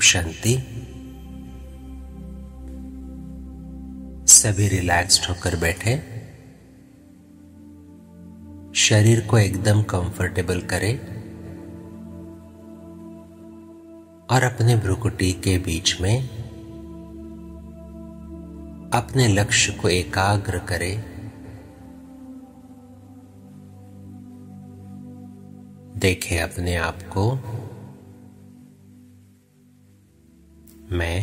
शांति। सभी रिलैक्स्ड होकर बैठे। शरीर को एकदम कंफर्टेबल करें। और अपने भ्रुकुटी के बीच में अपने लक्ष्य को एकाग्र करें। देखें अपने आप को। मैं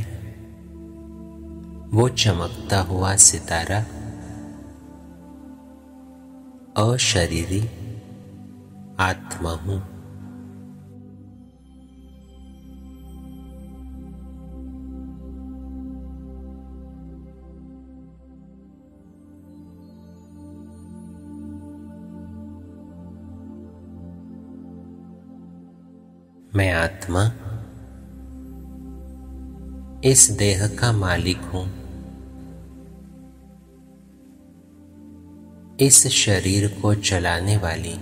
वो चमकता हुआ सितारा अशरीरी आत्मा हूँ। मैं आत्मा इस देह का मालिक हूँ। इस शरीर को चलाने वाली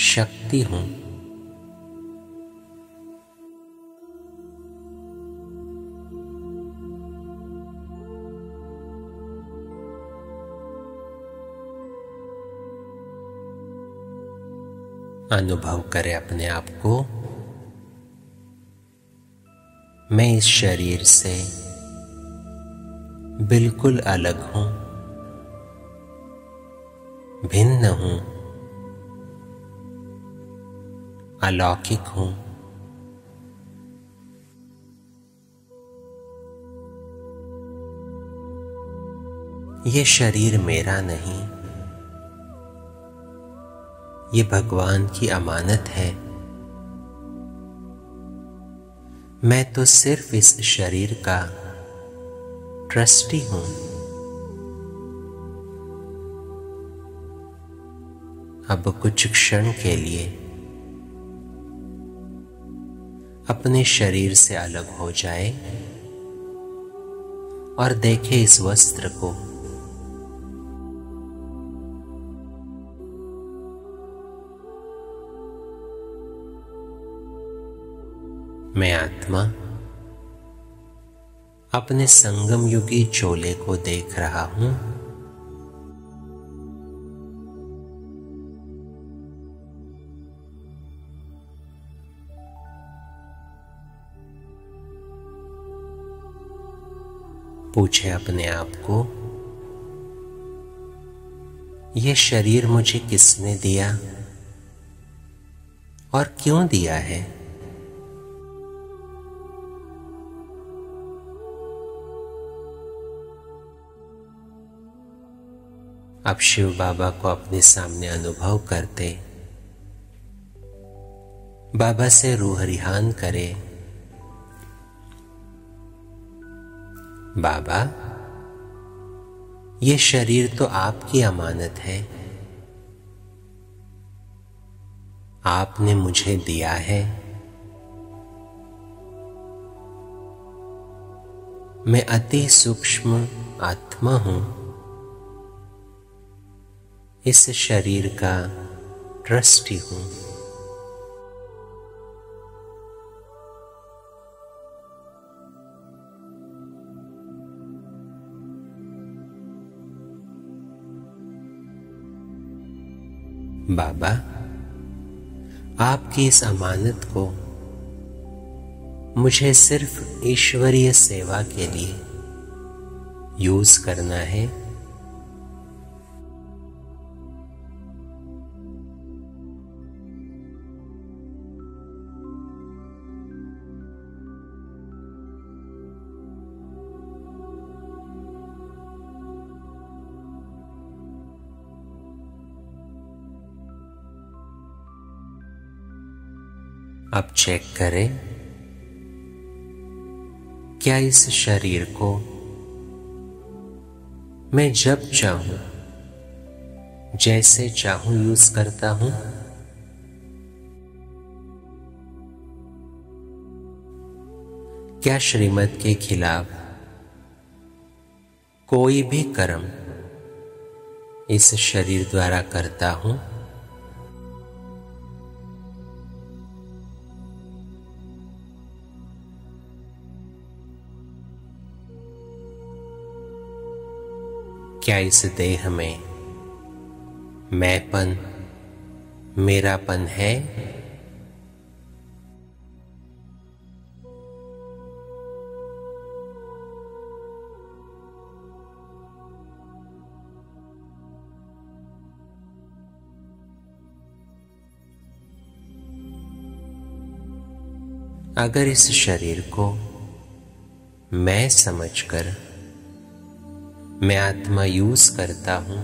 शक्ति हूँ। अनुभव करें अपने आप को। मैं इस शरीर से बिल्कुल अलग हूँ, भिन्न हूँ, अलौकिक हूँ। ये शरीर मेरा नहीं, ये भगवान की अमानत है। मैं तो सिर्फ़ इस शरीर का ट्रस्टी हूँ। अब कुछ क्षण के लिए अपने शरीर से अलग हो जाए और देखे इस वस्त्र को। आत्मा अपने संगम युगी चोले को देख रहा हूँ। पूछे अपने आप को यह शरीर मुझे किसने दिया और क्यों दिया है? अब शिव बाबा को अपने सामने अनुभव करते। बाबा से रूह रिहान करे। बाबा, ये शरीर तो आपकी अमानत है। आपने मुझे दिया है। मैं अति सूक्ष्म आत्मा हूँ। इस शरीर का ट्रस्टी हूँ। बाबा, आपकी इस अमानत को मुझे सिर्फ़ ईश्वरीय सेवा के लिए यूज़ करना है। अब चेक करें, क्या इस शरीर को मैं जब चाहूँ, जैसे चाहूँ यूज़ करता हूँ? क्या श्रीमत के खिलाफ कोई भी कर्म इस शरीर द्वारा करता हूँ? क्या इस देह में मैंपन मेरापन है? अगर इस शरीर को मैं समझकर मैं आत्मा यूज़ करता हूँ।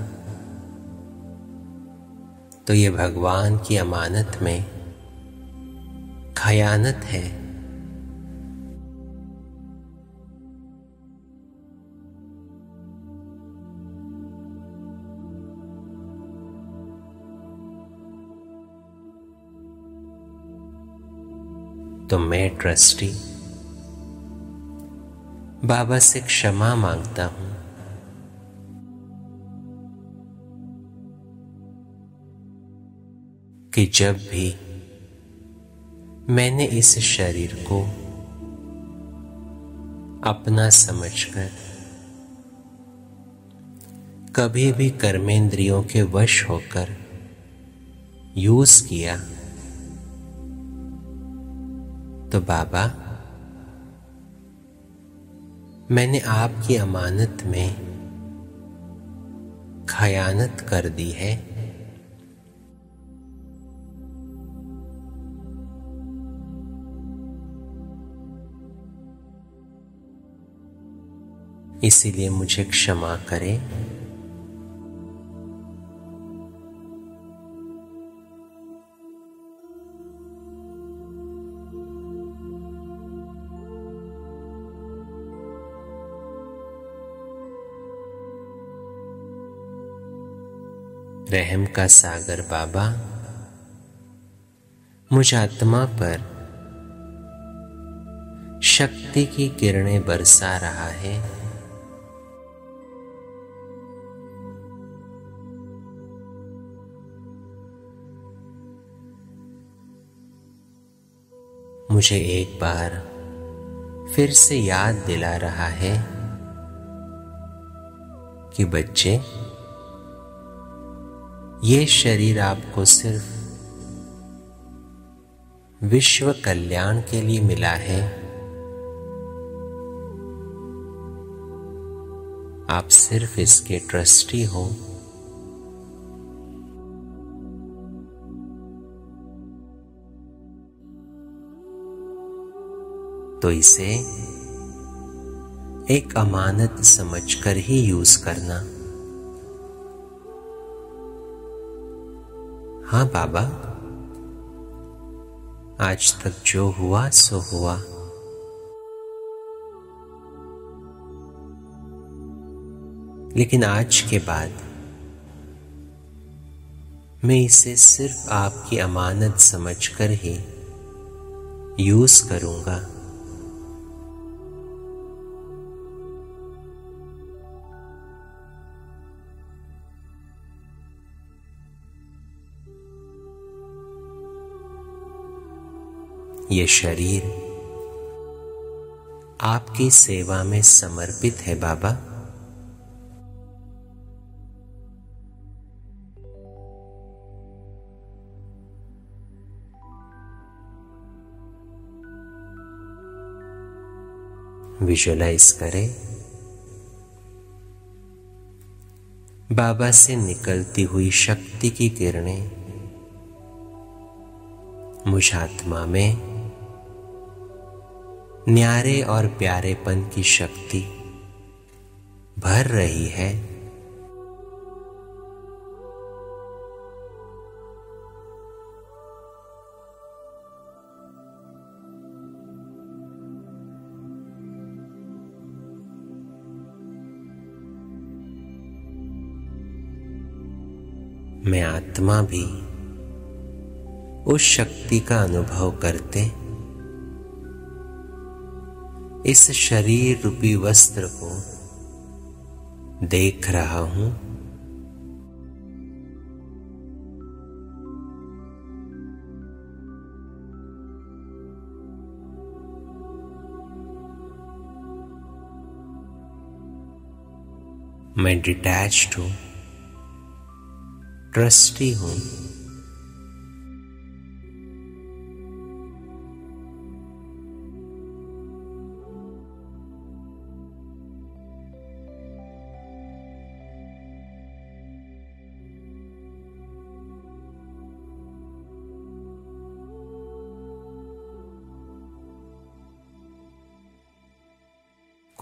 तो ये भगवान की अमानत में खयानत है। तो मैं ट्रस्टी, बाबा से क्षमा माँगता हूँ। कि जब भी मैंने इस शरीर को अपना समझकर कभी भी कर्मेंद्रियों के वश होकर यूज़ किया तो बाबा, मैंने आपकी अमानत में खयानत कर दी है। इसीलिए मुझे क्षमा करें। रहम का सागर बाबा, मुझ आत्मा पर शक्ति की किरणें बरसा रहा है। मुझे एक बार फिर से याद दिला रहा है कि बच्चे, ये शरीर आपको सिर्फ़ विश्व कल्याण के लिए मिला है। आप सिर्फ़ इसके ट्रस्टी हो। तो इसे एक अमानत समझकर ही यूज़ करना। हाँ बाबा, आज तक जो हुआ, सो हुआ। लेकिन आज के बाद मैं इसे सिर्फ़ आपकी अमानत समझकर ही यूज़ करूँगा। ये शरीर आपकी सेवा में समर्पित है, बाबा। विजुलाइज करें। बाबा से निकलती हुई शक्ति की किरणें मुझ आत्मा में न्यारे और प्यारेपन की शक्ति भर रही है। मैं आत्मा भी उस शक्ति का अनुभव करते इस शरीर रूपी वस्त्र को देख रहा हूँ। मैं डिटैच्ड हूँ ट्रस्टी हूँ।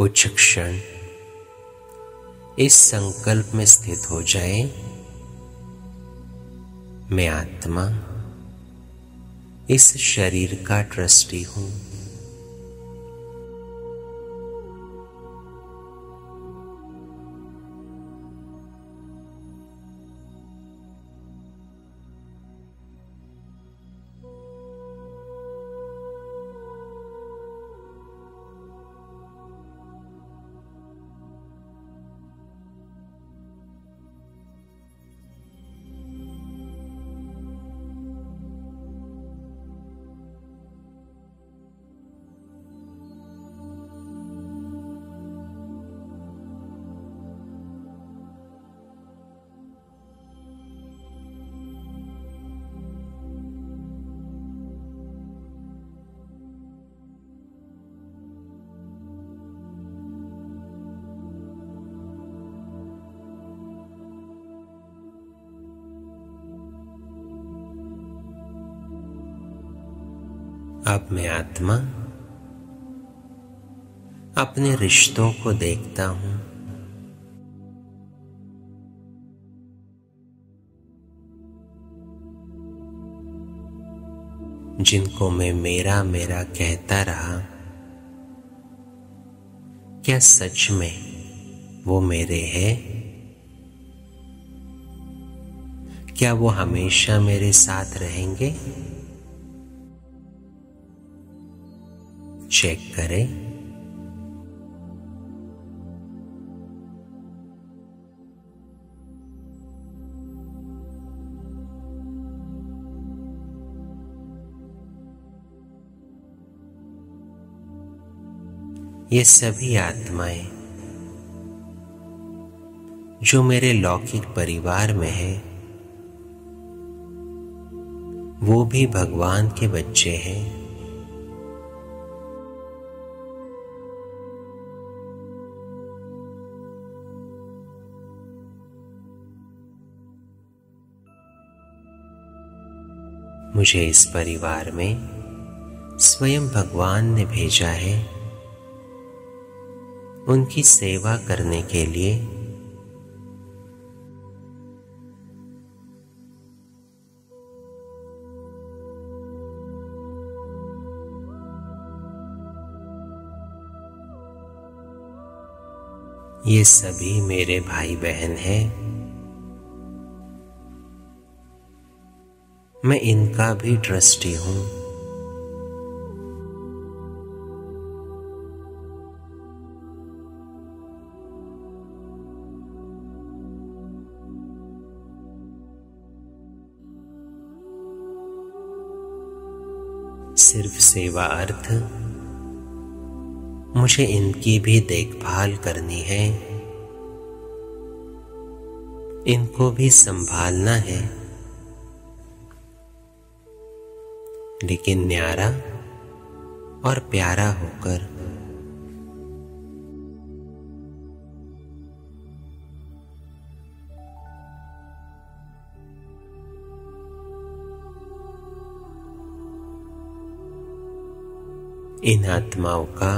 कुछ क्षण इस संकल्प में स्थित हो जाए, मैं आत्मा इस शरीर का ट्रस्टी हूँ। अब मैं आत्मा अपने रिश्तों को देखता हूँ। जिनको मैं मेरा मेरा कहता रहा, क्या सच में वो मेरे हैं? क्या वो हमेशा मेरे साथ रहेंगे? चेक करें। ये सभी आत्माएँ जो मेरे लौकिक परिवार में है, वो भी भगवान के बच्चे हैं। मुझे इस परिवार में स्वयं भगवान ने भेजा है। उनकी सेवा करने के लिए। ये सभी मेरे भाई बहन हैं। मैं इनका भी ट्रस्टी हूँ। सिर्फ़ सेवा अर्थ, मुझे इनकी भी देखभाल करनी है। इनको भी संभालना है। लेकिन न्यारा और प्यारा होकर इन आत्माओं का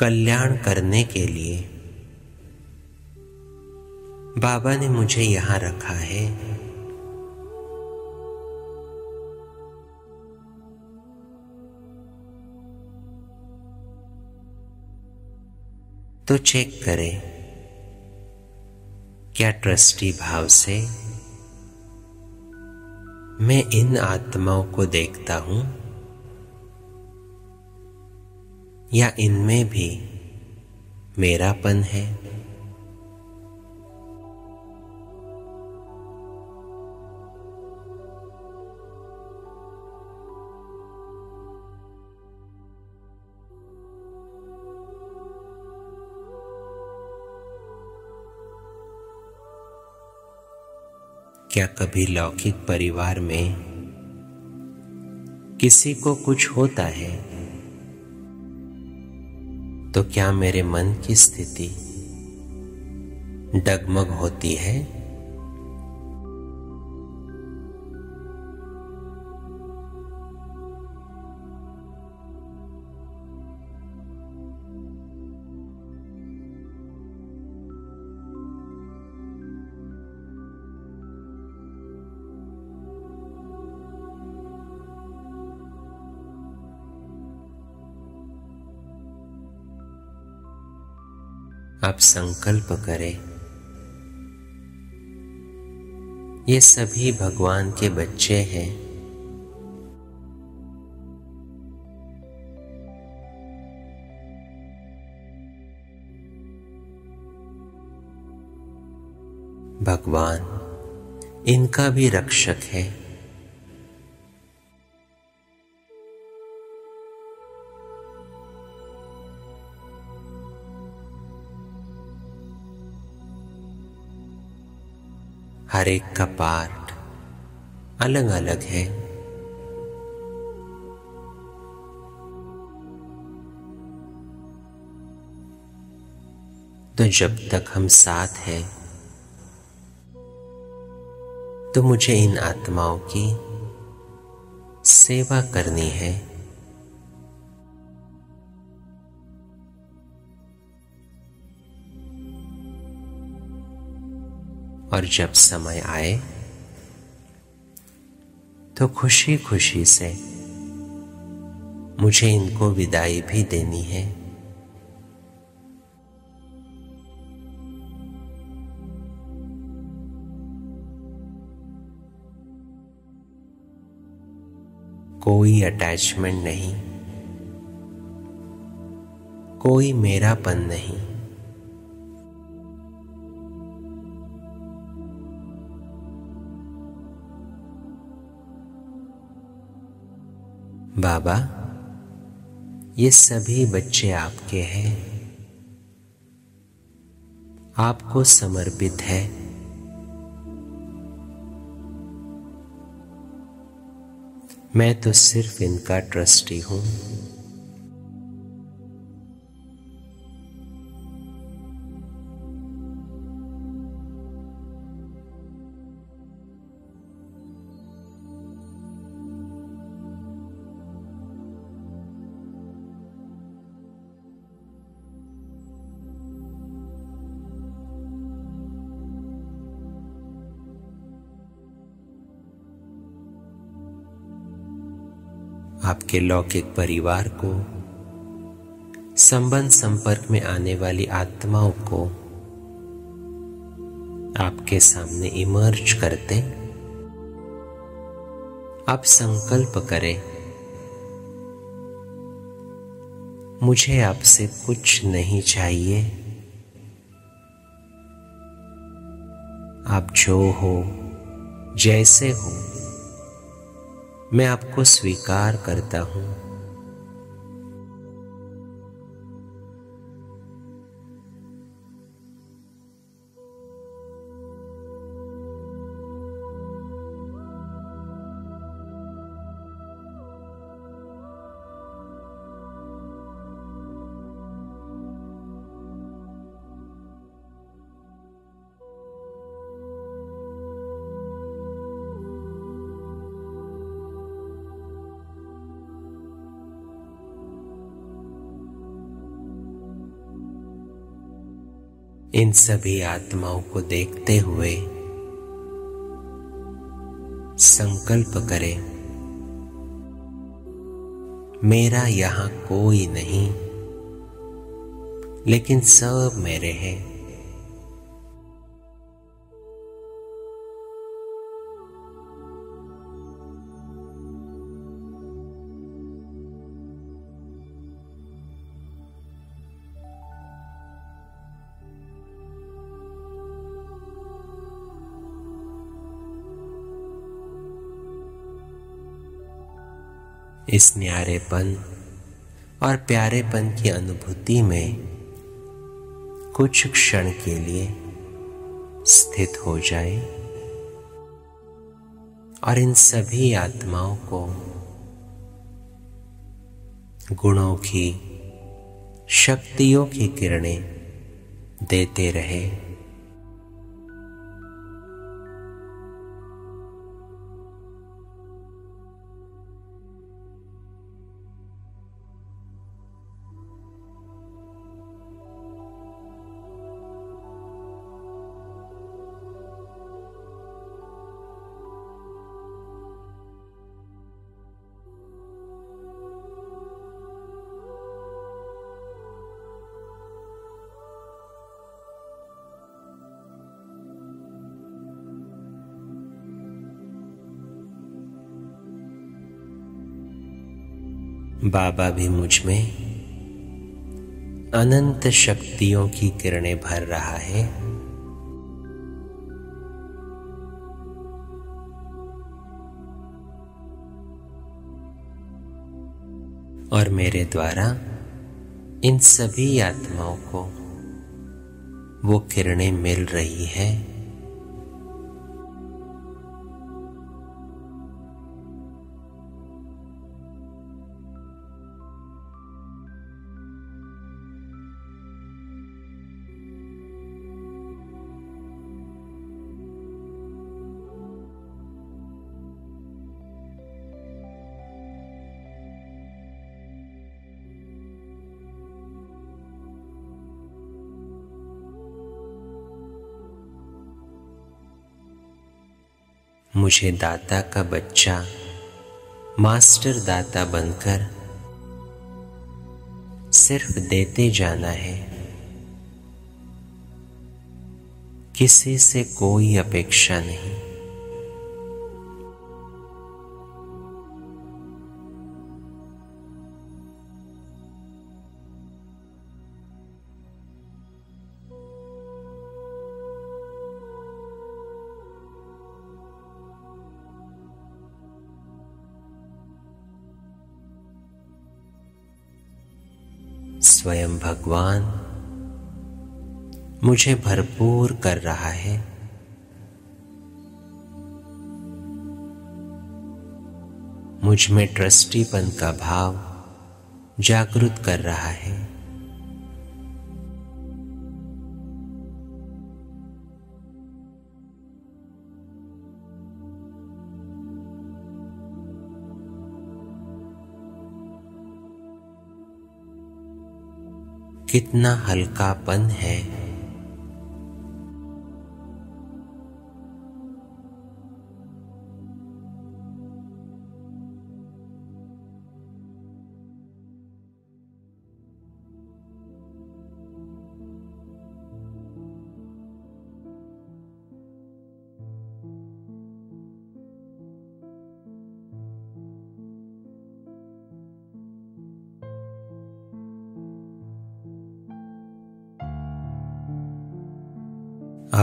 कल्याण करने के लिए बाबा ने मुझे यहाँ रखा है। तो चेक करें, क्या ट्रस्टी भाव से मैं इन आत्माओं को देखता हूँ? या इनमें भी मेरापन है? क्या कभी लौकिक परिवार में किसी को कुछ होता है? तो क्या मेरे मन की स्थिति डगमग होती है? आप संकल्प करें। ये सभी भगवान के बच्चे हैं। भगवान इनका भी रक्षक है। हर एक का पार्ट अलग अलग है। तो जब तक हम साथ हैं तो मुझे इन आत्माओं की सेवा करनी है। और जब समय आए तो खुशी खुशी से मुझे इनको विदाई भी देनी है। कोई अटैचमेंट नहीं, कोई मेरापन नहीं। बाबा, ये सभी बच्चे आपके हैं। आपको समर्पित है। मैं तो सिर्फ़ इनका ट्रस्टी हूँ। आपके लौकिक परिवार को, संबंध संपर्क में आने वाली आत्माओं को आपके सामने इमर्ज करते, आप संकल्प करें, मुझे आपसे कुछ नहीं चाहिए। आप जो हो, जैसे हो मैं आपको स्वीकार करता हूँ। इन सभी आत्माओं को देखते हुए संकल्प करें, मेरा यहाँ कोई नहीं, लेकिन सब मेरे हैं। इस न्यारेपन और प्यारेपन की अनुभूति में कुछ क्षण के लिए स्थित हो जाए और इन सभी आत्माओं को गुणों की, शक्तियों की किरणें देते रहे। बाबा भी मुझमें अनंत शक्तियों की किरणें भर रहा है। और मेरे द्वारा इन सभी आत्माओं को वो किरणें मिल रही है। मुझे दाता का बच्चा, मास्टर दाता बनकर सिर्फ़ देते जाना है। किसी से कोई अपेक्षा नहीं। स्वयं भगवान मुझे भरपूर कर रहा है। मुझमें ट्रस्टीपन का भाव जागृत कर रहा है। कितना हल्कापन है।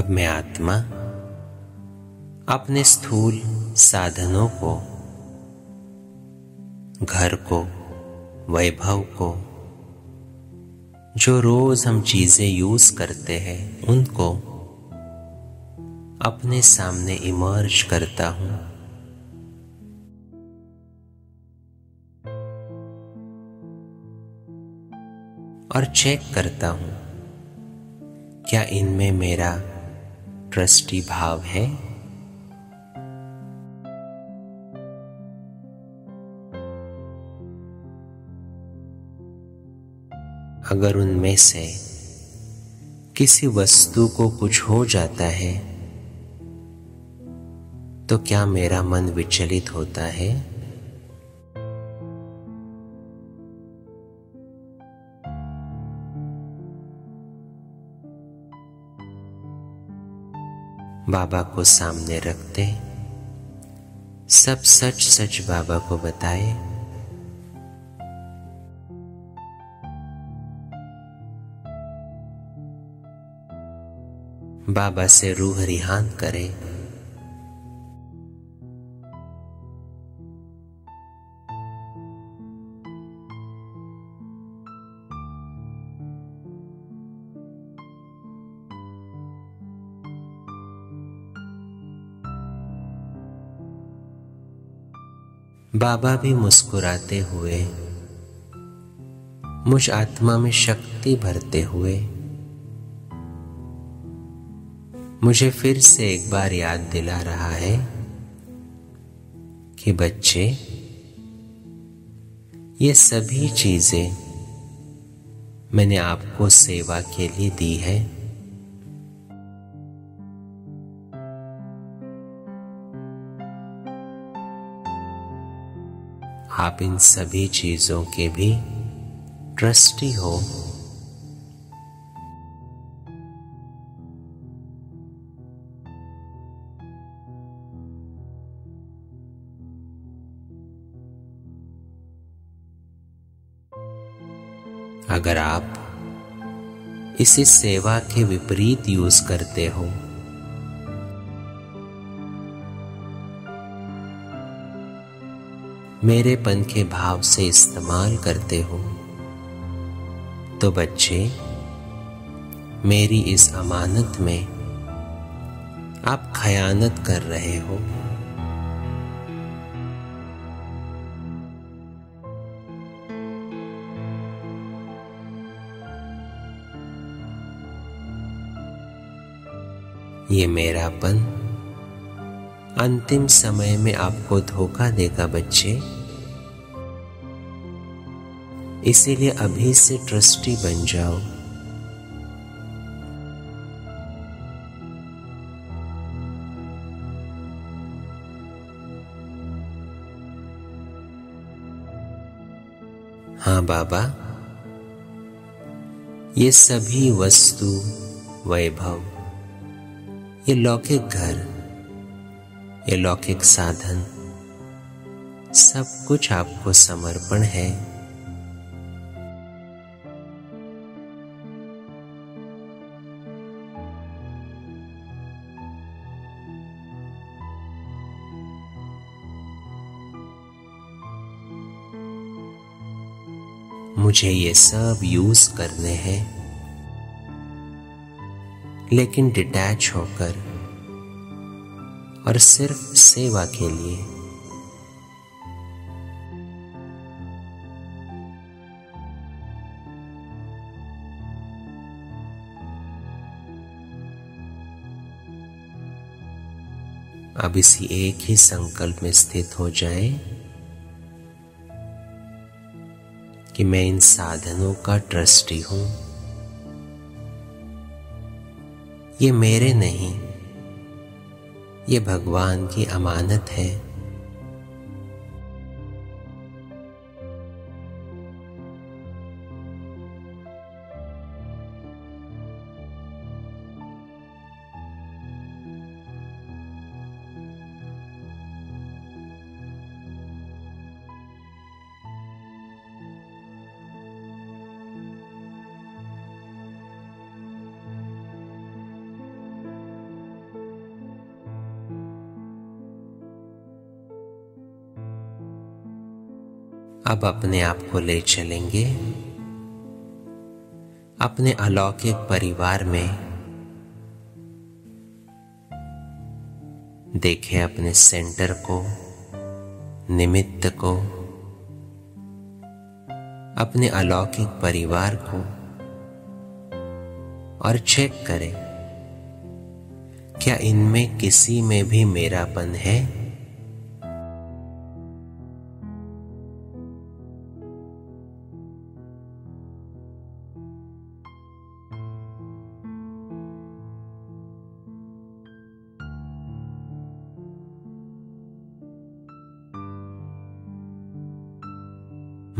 मैं आत्मा अपने स्थूल साधनों को, घर को, वैभव को, जो रोज हम चीज़ें यूज़ करते हैं, उनको अपने सामने इमर्ज करता हूँ। और चेक करता हूँ, क्या इनमें मेरा ट्रस्टी भाव है। अगर उनमें से किसी वस्तु को कुछ हो जाता है तो क्या मेरा मन विचलित होता है? बाबा को सामने रखते, सब सच सच बाबा को बताए। बाबा से रूह रिहान करे। बाबा भी मुस्कुराते हुए, मुझ आत्मा में शक्ति भरते हुए, मुझे फिर से एक बार याद दिला रहा है कि बच्चे, ये सभी चीज़ें मैंने आपको सेवा के लिए दी है। आप इन सभी चीज़ों के भी ट्रस्टी हो। अगर आप इसे सेवा के विपरीत यूज़ करते हो मेरे पन के भाव से इस्तेमाल करते हो। तो बच्चे, मेरी इस अमानत में आप खयानत कर रहे हो। ये मेरापन अंतिम समय में आपको धोखा देगा बच्चे। इसीलिए अभी से ट्रस्टी बन जाओ। हाँ बाबा, ये सभी वस्तु, वैभव, ये लौकिक घर ये लौकिक साधन। सब कुछ आपको समर्पण है। मुझे ये सब यूज़ करने हैं। लेकिन डिटैच होकर और सिर्फ़ सेवा के लिए। अब इसी एक ही संकल्प में स्थित हो जाए कि मैं इन साधनों का ट्रस्टी हूँ। ये मेरे नहीं ये भगवान की अमानत है। अब अपने आप को ले चलेंगे। अपने अलौकिक परिवार में देखें अपने सेंटर को, निमित्त को, अपने अलौकिक परिवार को और चेक करें, क्या इनमें किसी में भी मेरापन है?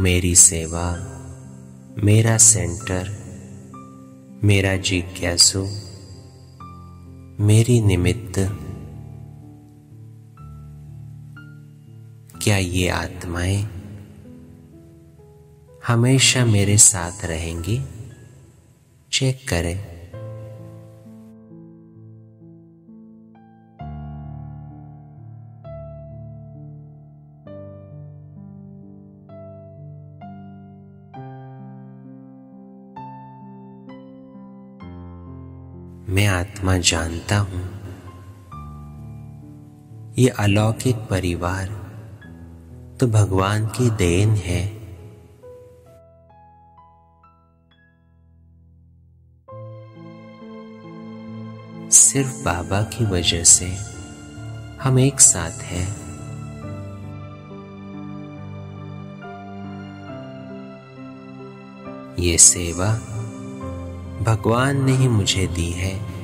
मेरी सेवा, मेरा सेंटर, मेरा जिज्ञासु, मेरी निमित्त। क्या ये आत्माएँ हमेशा मेरे साथ रहेंगी? चेक करें। मैं जानता हूँ। ये अलौकिक परिवार तो भगवान की देन है। सिर्फ़ बाबा की वजह से हम एक साथ हैं। ये सेवा भगवान ने ही मुझे दी है।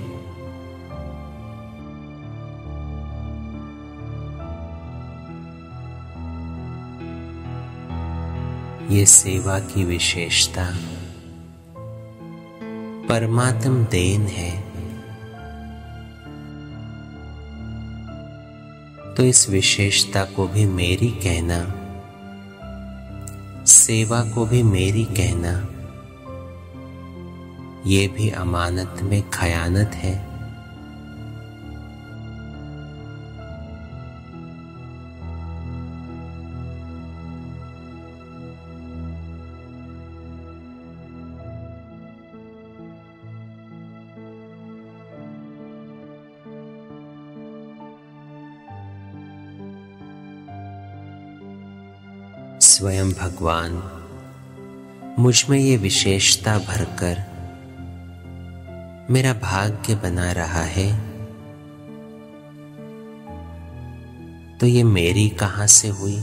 ये सेवा की विशेषता। परमात्म देन है। तो इस विशेषता को भी मेरी कहना, सेवा को भी मेरी कहना, ये भी अमानत में खयानत है। स्वयं भगवान। मुझमें ये विशेषता भरकर मेरा भाग्य बना रहा है। तो ये मेरी कहाँ से हुई?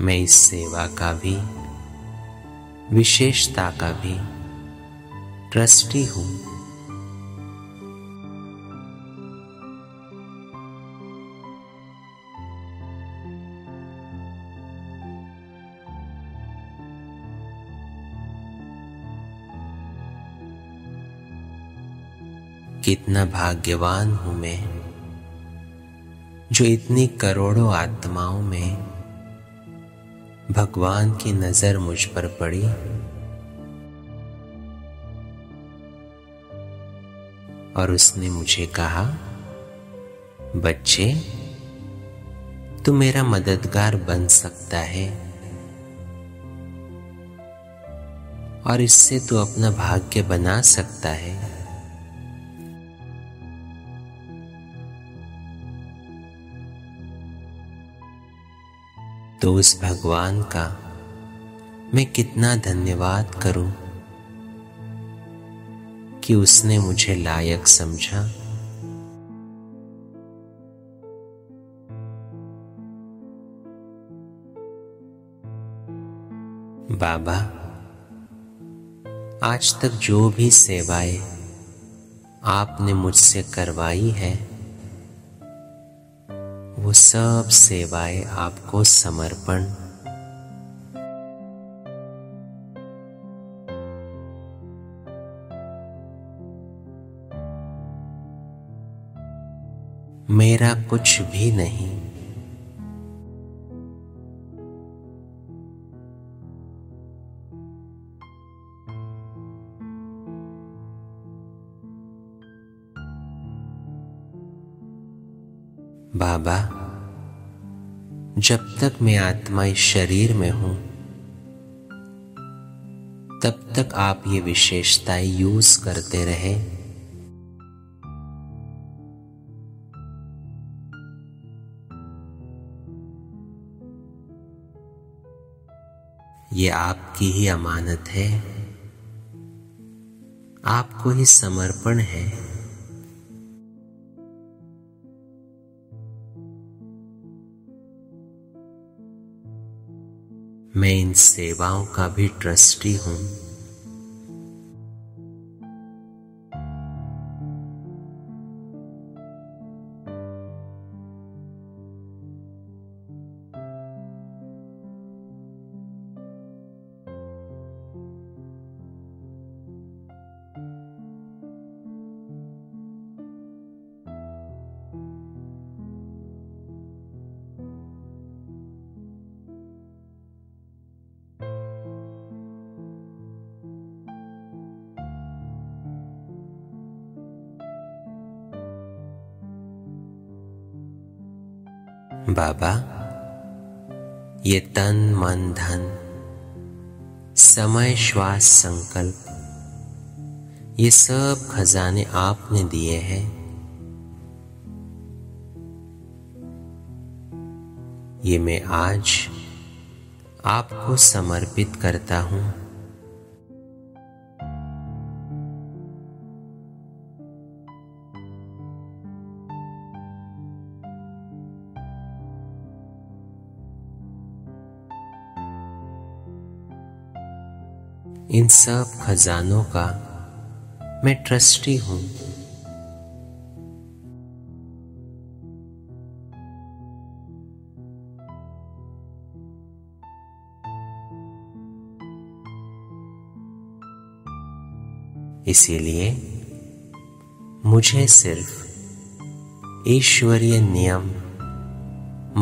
मैं इस सेवा का भी, विशेषता का भी ट्रस्टी हूँ। कितना भाग्यवान हूँ मैं, जो इतनी करोड़ों आत्माओं में भगवान की नज़र मुझ पर पड़ी। और उसने मुझे कहा, बच्चे, तू मेरा मददगार बन सकता है। और इससे तू अपना भाग्य बना सकता है। तो उस भगवान का मैं कितना धन्यवाद करूँ कि उसने मुझे लायक समझा। बाबा, आज तक जो भी सेवाएँ आपने मुझसे करवाई है वो सब सेवाएँ आपको समर्पण। मेरा कुछ भी नहीं। बाबा, जब तक मैं आत्मा इस शरीर में हूँ, तब तक आप ये विशेषताएँ यूज़ करते रहे। ये आपकी ही अमानत है। आपको ही समर्पण है। मैं इन सेवाओं का भी ट्रस्टी हूँ। बाबा, ये तन मन धन, समय श्वास संकल्प, ये सब खजाने आपने दिए हैं। ये मैं आज आपको समर्पित करता हूँ। इन सब खजानों का मैं ट्रस्टी हूँ। इसीलिए मुझे सिर्फ़ ईश्वरीय नियम,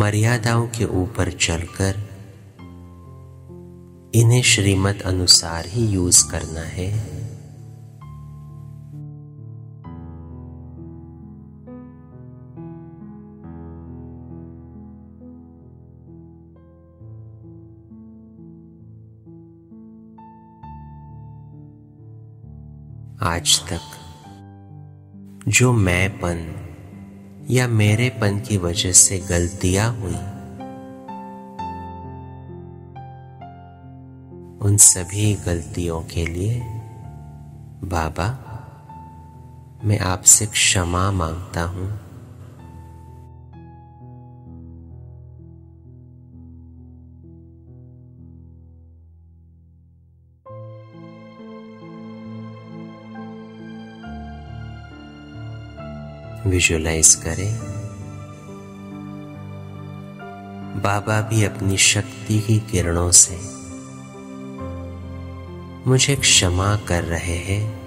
मर्यादाओं के ऊपर चलकर इन्हें श्रीमत अनुसार ही यूज़ करना है। आज तक जो मैंपन या मेरेपन की वजह से गलतियाँ हुई उन सभी गलतियों के लिए, बाबा, मैं आपसे क्षमा माँगता हूँ। विजुलाइज करें। बाबा भी अपनी शक्ति की किरणों से मुझे क्षमा कर रहे हैं।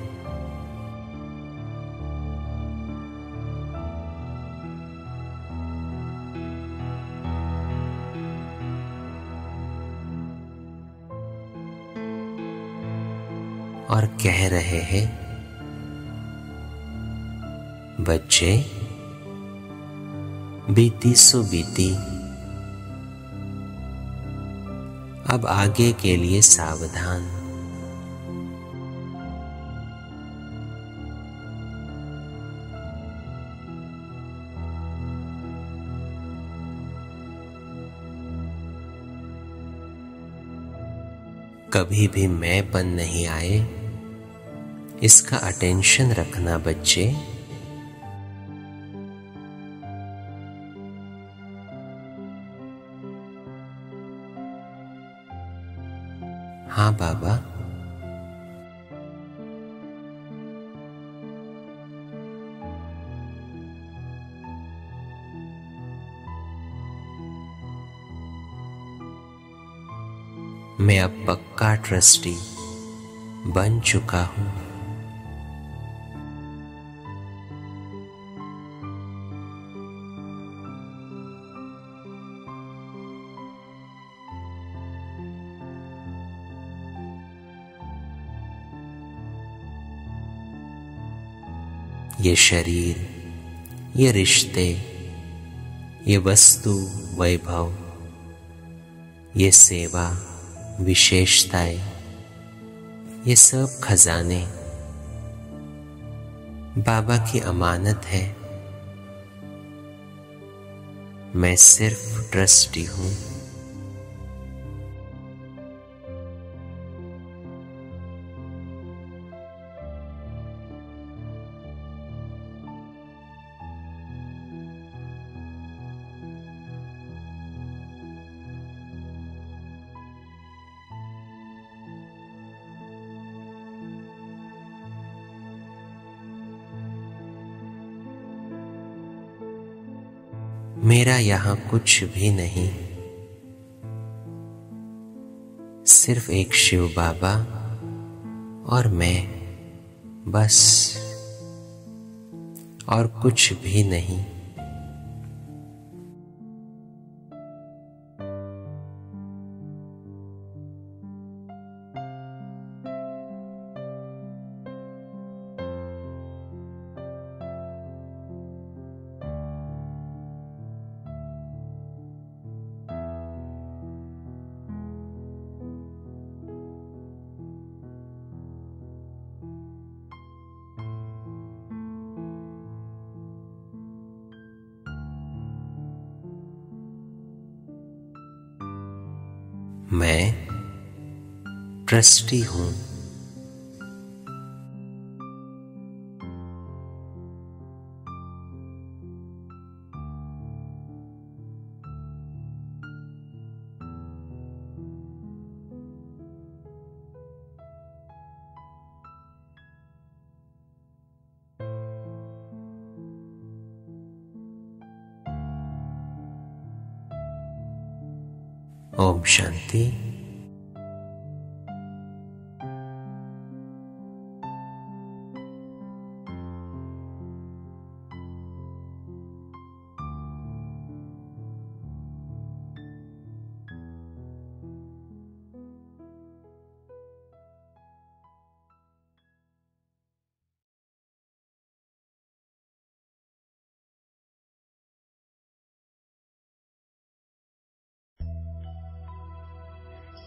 और कह रहे हैं, बच्चे, बीती सो बीती। अब आगे के लिए सावधान। कभी भी मैं बन नहीं आए। इसका अटेंशन रखना बच्चे। हाँ बाबा। पक्का ट्रस्टी बन चुका हूँ। ये शरीर ये रिश्ते ये वस्तु वैभव ये सेवा विशेषताएँ। ये सब खजाने। बाबा की अमानत है। मैं सिर्फ़ ट्रस्टी हूँ। मेरा यहाँ कुछ भी नहीं। सिर्फ़ एक शिव बाबा और मैं, बस। और कुछ भी नहीं। ट्रस्टी हूँ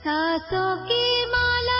सांसों की माला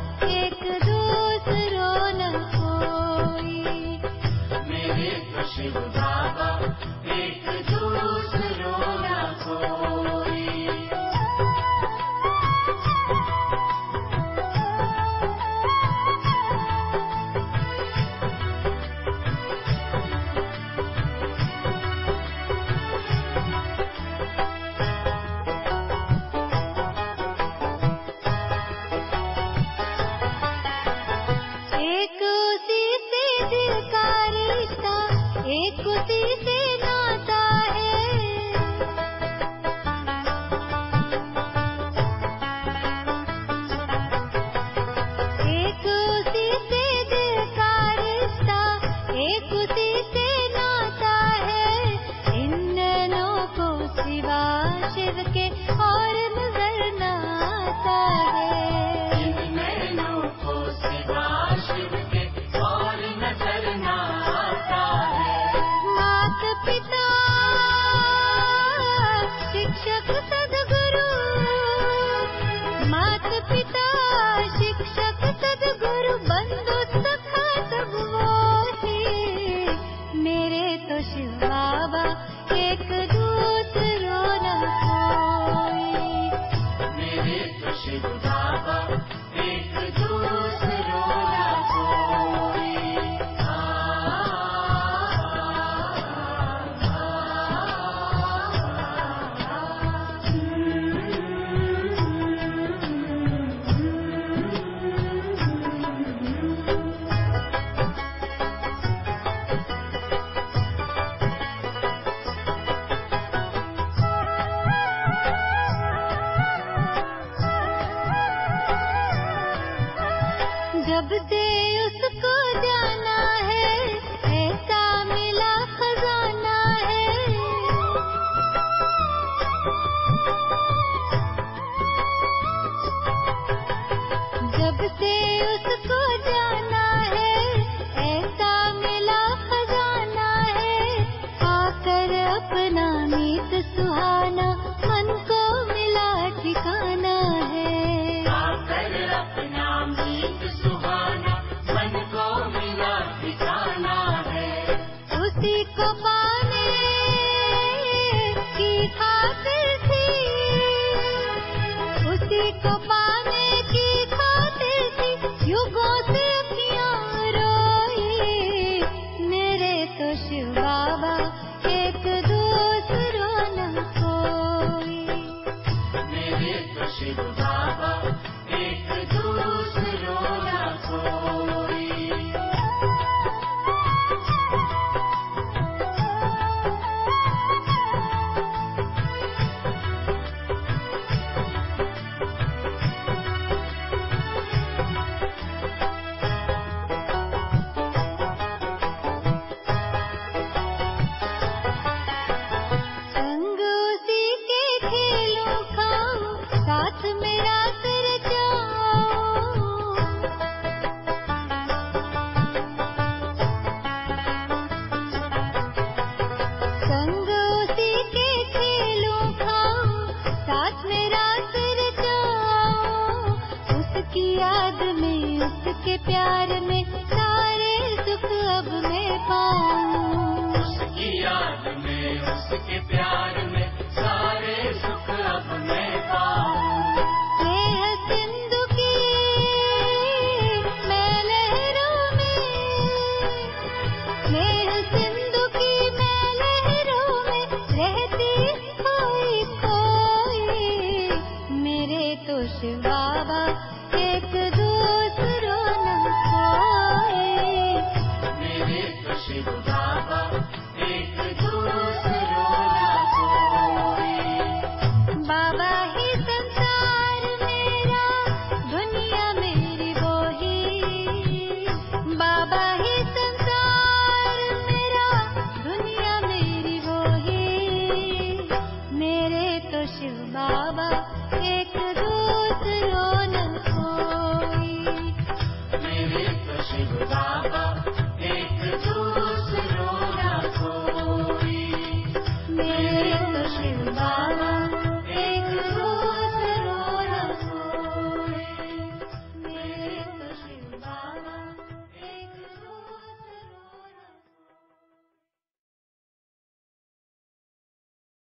प्यार में सारे सुख अब मैं पाऊँ। उसकी याद में उसके प्यार में सारे सुख अब मैं